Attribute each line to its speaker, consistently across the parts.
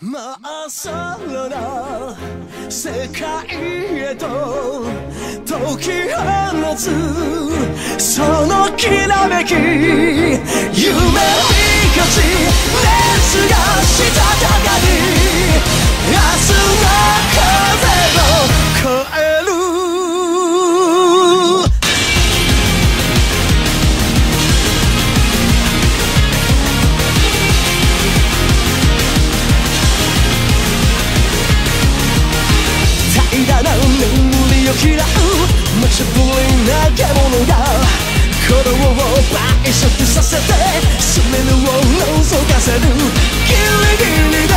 Speaker 1: まっさらな世界へと解き放つそのきらめき夢う無茶ぶりな獣が鼓動を倍速させてスリルを覗かせるギリギリで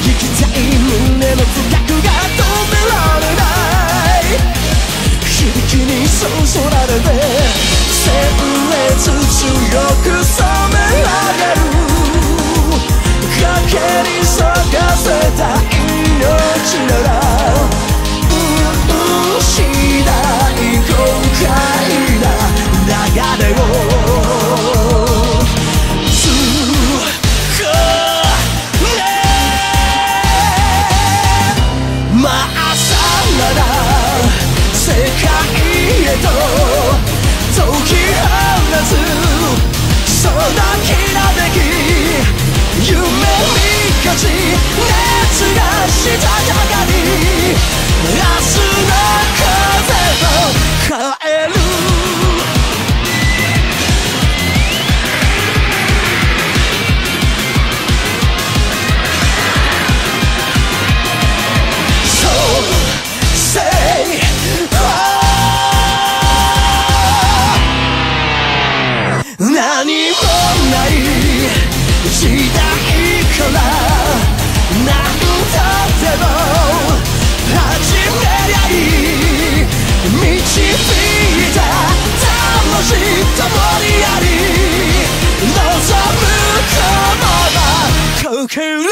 Speaker 1: 生きたい胸の深くが止められない。響きにそそられて鮮烈強く染め上げる。賭けに咲と解き放つそのきらめき夢見かち熱がしたたかに何もない時代から何だっても始めりゃいい。導いた魂ともにあり。望むこのままこけら